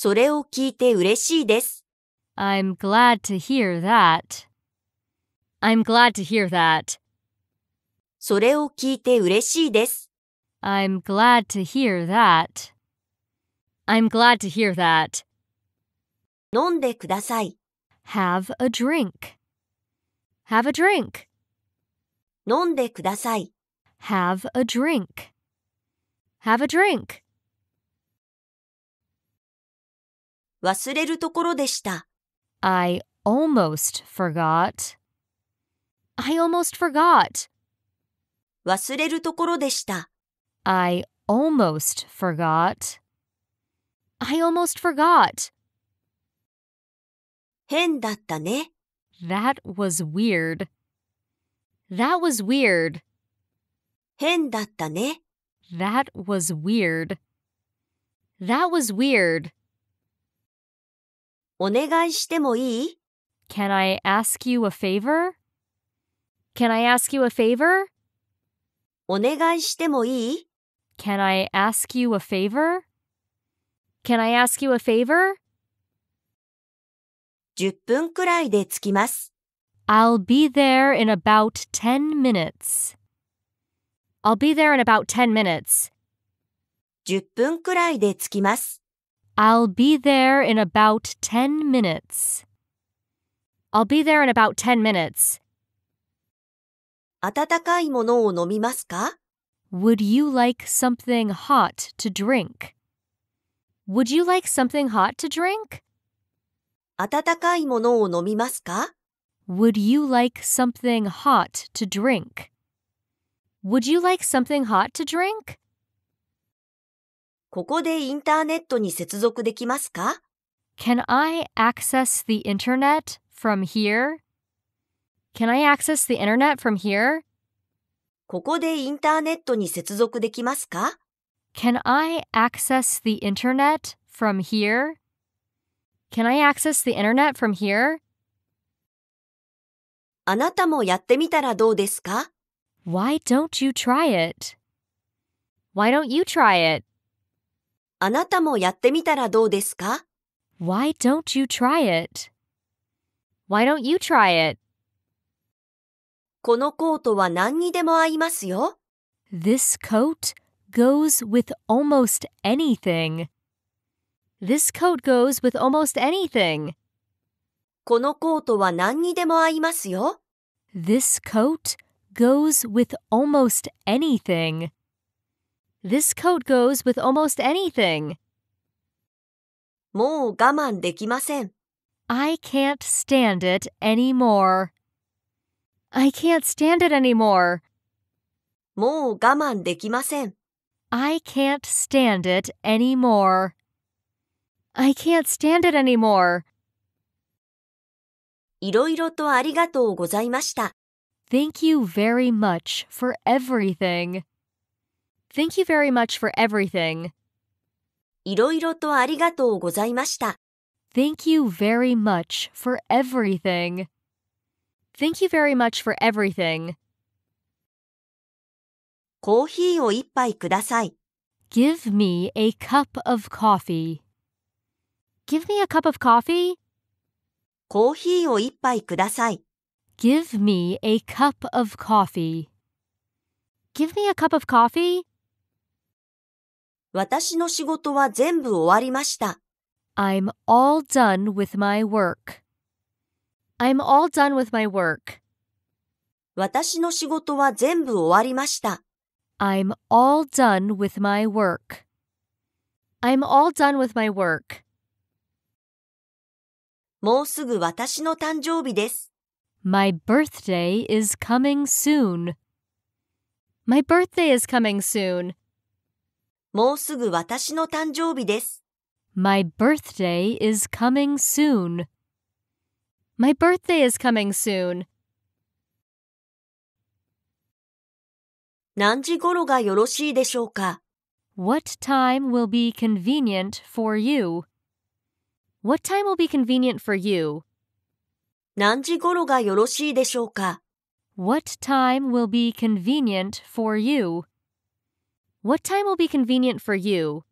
それを聞いて嬉しいです。I'm glad to hear that. I'm glad to hear that. それを聞いて嬉しいです。I'm glad to hear that. I'm glad to hear that. 飲んでください。Have a drink. Have a drink. 飲んでください。Have a drink. Have a drink. 忘れるところでした。I almost forgot. I almost forgot. 忘れるところでした。I almost forgot. I almost forgot. 変だったね。That was weird. That was weird. 変だったね。That was weird. That was weird. お願いしてもいい Can I ask you a favor? Can I ask you a favor? お願いしてもいい Can I ask you a favor? Can I ask you a favor? 10分くらいで着きます。I'll be there in about 10 minutes. I'll be there in about 10 minutes. 10分くらいで着きます。I'll be there in about 10 minutes. I'll be there in about 10 minutes. 温かいものを飲みますか Would you like something hot to drink? Would you like something hot to drink? 温かいものを飲みますか Would you like something hot to drink? Would you like something hot to drink? ここでインターネットに接続できますか Can I access the internet from here? Can I access the internet from here? ここでインターネットに接続できますか Can I access the internet from here? Can I access the internet from here? あなたもやってみたらどうですか Why don't you try it? Why don't you try it? あなたもやってみたらどうですか Why don't you try it? Why don't you try it? このコートは何にでも合いますよ。This coat goes with almost anything. This coat goes with almost anything. このコートは何にでも合いますよ。This coat goes with almost anything. This coat goes with almost anything. もう我慢できません。 I can't stand it anymore. I can't stand it anymore. もう我慢できません。 I can't stand it anymore. I can't stand it anymore. いろいろとありがとうございました。 Thank you very much for everything. Thank you very much for everything. いろいろとありがとうございました。 Thank you very much for everything. Thank you very much for everything. コーヒーを一杯ください。 Give me a cup of coffee. Give me a cup of coffee. コーヒーを一杯ください。 Give me a cup of coffee. Give me a cup of coffee. 私の仕事は全部終わりました。I'm all done with my work. I'm all done with my work. 私の仕事は全部終わりました。I'm all done with my work. I'm all done with my work. もうすぐ私の誕生日です。My birthday is coming soon. My birthday is coming soon. もうすぐ私の誕生日です。 My birthday is coming soon. My birthday is coming soon. 何時頃がよろしいでしょうか What time will be convenient for you? What time will be convenient for you? 何時頃がよろしいでしょうか What time will be convenient for you? What time will be convenient for you?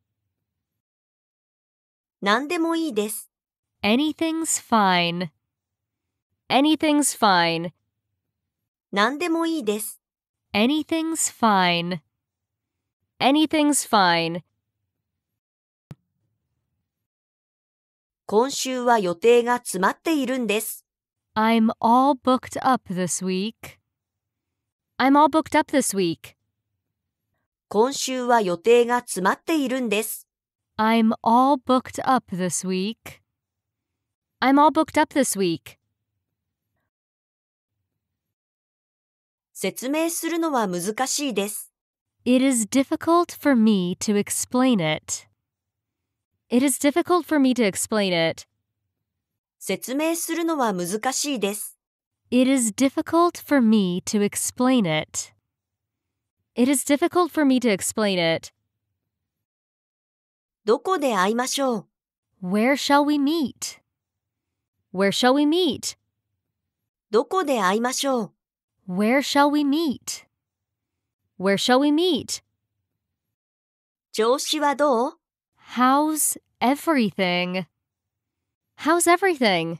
何でもいいです。 Anything's fine. Anything's fine. 何でもいいです。 Anything's fine. Anything's fine. 今週は予定が詰まっているんです。 I'm all booked up this week. I'm all booked up this week. 今週は予定が詰まっているんです。I'm all booked up this week. I'm all booked up this week. 説明するのは難しいです。It is difficult for me to explain it. It is difficult for me to explain it. 説明するのは難しいです。It is difficult for me to explain it. It is difficult for me to explain it. どこで会いましょう Where shall we meet? Where shall we meet? どこで会いましょう Where shall we meet? Where shall we meet? 調子はどう How's everything? How's everything?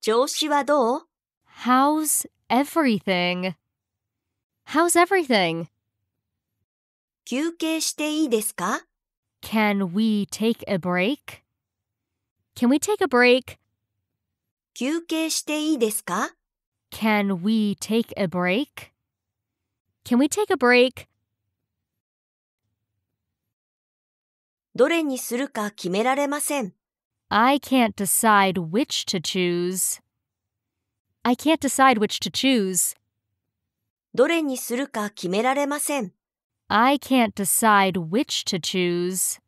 調子はどう How's everything? How's everything? 休憩していいですか Can we take a break? Can we take a break? 休憩していいですか Can we take a break? Can we take a break? どれにするか決められません。 I can't decide which to choose. I can't decide which to choose. どれにするか決められません。I can't decide which to choose.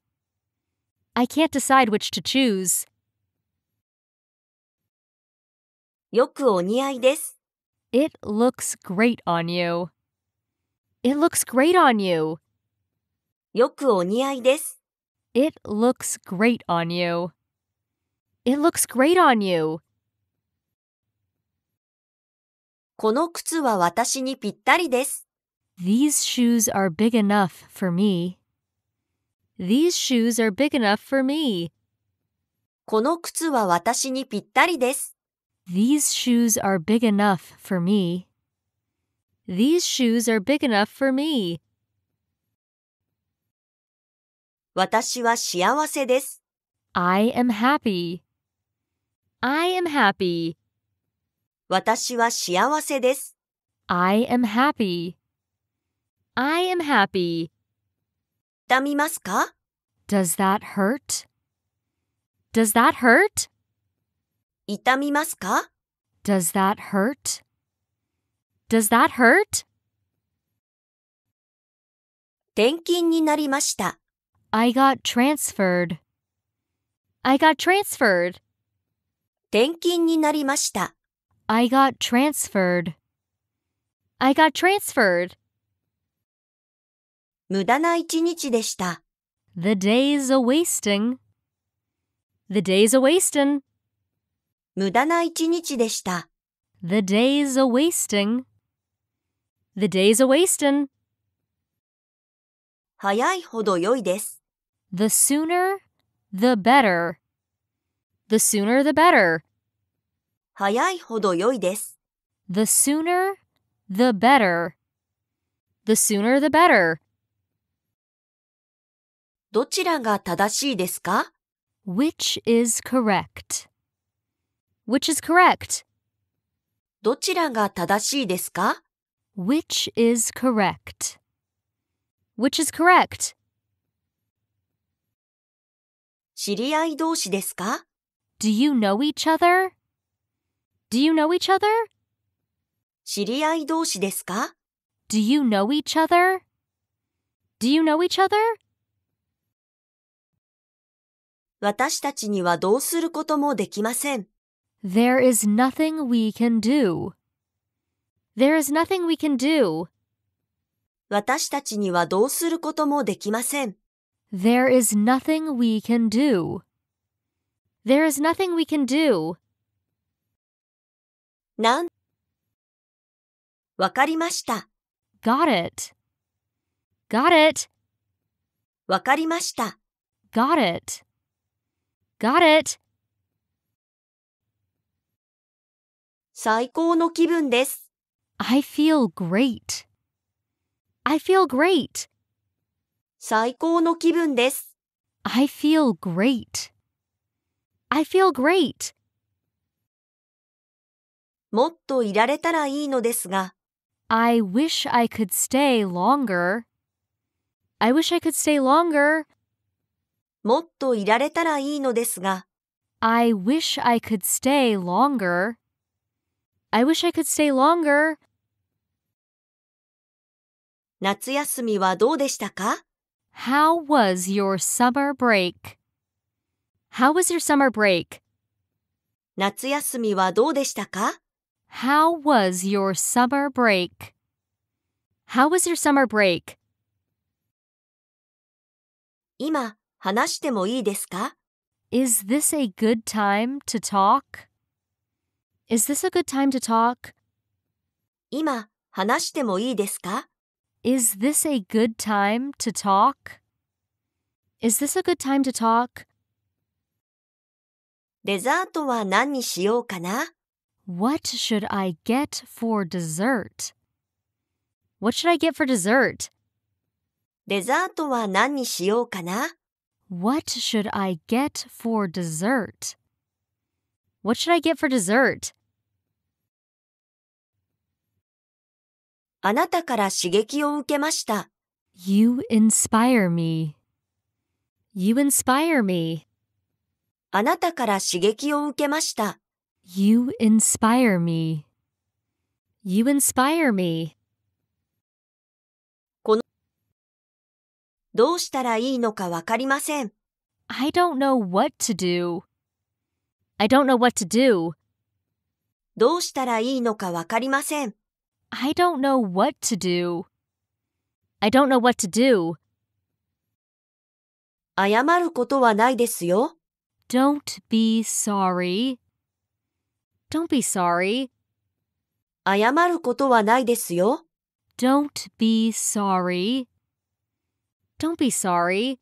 I can't decide which to choose. よくお似合いです。It looks great on you. It looks great on you. よくお似合いです。It looks great on you. It looks great on you. この靴は私にぴったりです。These shoes are big enough for me. These shoes are big enough for me. この靴は私にぴったりです。These shoes are big enough for me. These shoes are big enough for me. 私は幸せです。I am happy. I am happy. 私は幸せです。I am happy. I am happy. 痛みますか Does that hurt? Does that hurt? 痛みますか Does that hurt? Does that hurt? 転勤になりました。I got transferred. I got transferred. 転勤になりました。I got transferred. I got transferred. 無駄な一日でした。 The day's a wasting. The day's a wasting. 無駄な一日でした。 The day's a wasting. The day's a wasting. 早いほど良いです。 The sooner, the better. The sooner, the better. 早いほど良いです。The sooner, the better. The sooner, the better. どちらが正しいですか Which is correct? Which is correct? どちらが正しいですか Which is correct? Which is correct? 知り合い同士ですか Do you know each other? Do you know each other? 知り合い同士ですか Do you know each other? Do you know each other? 私たちにはどうすることもできません。There is nothing we can do. There is nothing we can do. 私たちにはどうすることもできません。There is nothing we can do. There is nothing we can do. なんわかりました。Got it. Got it. わかりました。Got it. Got it. 最高の気分です。I feel great. I feel great. 最高の気分です。I feel great. I feel great. もっといられたらいいのですが、I wish I could stay longer. I wish I could stay longer. もっといられたらいいのですが、I wish I could stay longer. I wish I could stay longer. 夏休みはどうでしたか How was your summer break? How was your summer break? 夏休みはどうでしたか How was your summer break? How was your summer break? 今、話してもいいですか Is this a good time to talk? Is this a good time to talk? 今、話してもいいですか Is this a good time to talk? Is this a good time to talk? デザートは何にしようかな What should I get for dessert? What should I get for dessert? デザートは何にしようかな What should I get for dessert? What should I get for dessert? あなたから刺激を受けました。You inspire me. You inspire me. あなたから刺激を受けました。You inspire me. You inspire me. どうしたらいいのかわかりません。I don't know what to do. I don't know what to do. どうしたらいいのかわかりません。I don't know what to do. I don't know what to do. 謝ることはないですよ。Don't be sorry. Don't be sorry. 謝ることはないですよ。Don't be sorry. Don't be sorry.